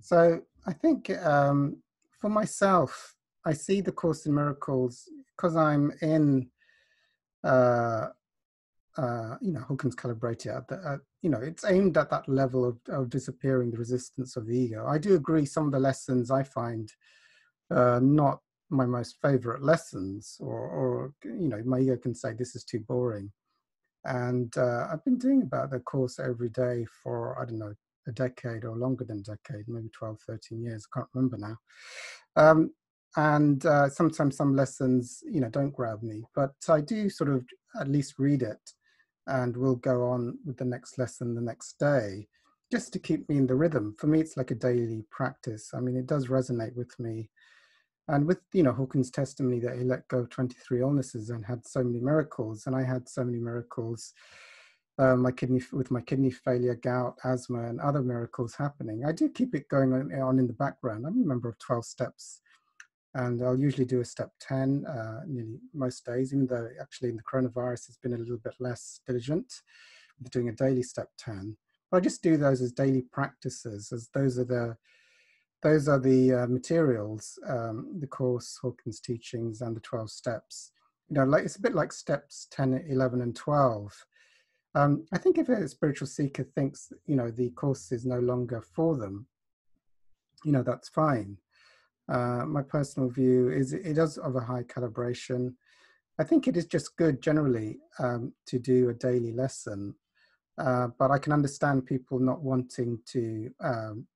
So I think um, for myself, I see the Course in Miracles because I'm in, uh, uh, you know, Hawkins Calibrated. Uh, you know, it's aimed at that level of, of, disappearing the resistance of the ego. I do agree some of the lessons I find uh, not my most favorite lessons, or, or, you know, my ego can say this is too boring. And uh, I've been doing about the course every day for, I don't know, a decade or longer than a decade, maybe 12, 13 years, I can't remember now. Um, and uh, sometimes some lessons, you know, don't grab me, but I do sort of at least read it and we'll go on with the next lesson the next day just to keep me in the rhythm. For me, it's like a daily practice. I mean, it does resonate with me. And with, you know, Hawkins' testimony that he let go of 23 illnesses and had so many miracles, and I had so many miracles uh, my kidney with my kidney failure, gout, asthma, and other miracles happening. I do keep it going on, on in the background. I'm a member of 12 steps, and I'll usually do a step 10 uh, nearly most days, even though actually in the coronavirus it's been a little bit less diligent doing a daily step 10. But I just do those as daily practices, as those are the those are the uh, materials, um, the course, Hawkins teachings, and the 12 steps. You know, like it's a bit like steps 10, 11, and 12 um, I think if a spiritual seeker thinks, you know, the course is no longer for them, you know, that's fine. Uh, my personal view is it does of a high calibration. I think it is just good generally um, to do a daily lesson, uh, but I can understand people not wanting to um,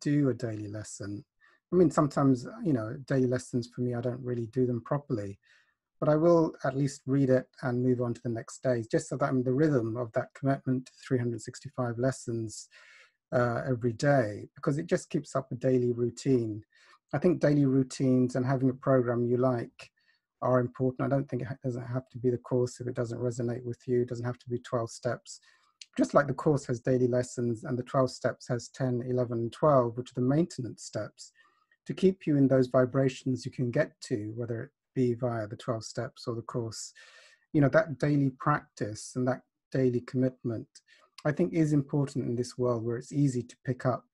do a daily lesson. I mean, sometimes, you know, daily lessons for me, I don't really do them properly but I will at least read it and move on to the next days, just so that I'm the rhythm of that commitment to 365 lessons uh, every day, because it just keeps up a daily routine. I think daily routines and having a program you like are important. I don't think it doesn't have to be the course if it doesn't resonate with you. It doesn't have to be 12 steps. Just like the course has daily lessons and the 12 steps has 10, 11, and 12, which are the maintenance steps to keep you in those vibrations you can get to, whether be via the 12 steps or the course, you know, that daily practice and that daily commitment, I think is important in this world where it's easy to pick up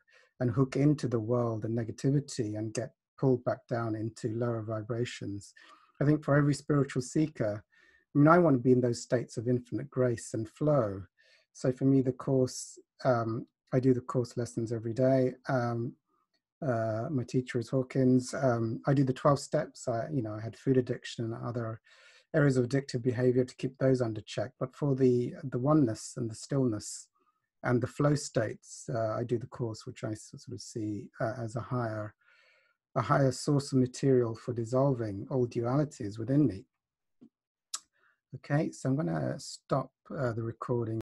and hook into the world and negativity and get pulled back down into lower vibrations. I think for every spiritual seeker, I mean, I want to be in those states of infinite grace and flow. So for me, the course, um, I do the course lessons every day. Um, uh, my teacher is Hawkins. Um, I do the 12 steps. I, you know, I had food addiction and other areas of addictive behavior to keep those under check. But for the, the oneness and the stillness and the flow states, uh, I do the course, which I sort of see uh, as a higher, a higher source of material for dissolving all dualities within me. Okay, so I'm going to stop uh, the recording.